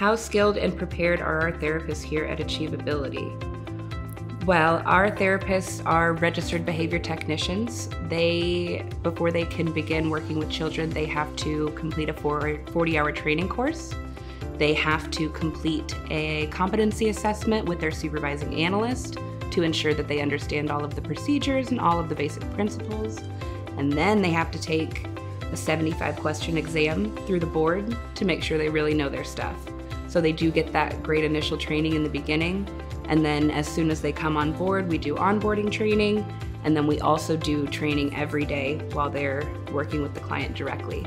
How skilled and prepared are our therapists here at AchieveAbility? Well, our therapists are registered behavior technicians. They, before they can begin working with children, they have to complete a 40 hour training course. They have to complete a competency assessment with their supervising analyst to ensure that they understand all of the procedures and all of the basic principles. And then they have to take a 75 question exam through the board to make sure they really know their stuff. So they do get that great initial training in the beginning. And then as soon as they come on board, we do onboarding training. And then we also do training every day while they're working with the client directly.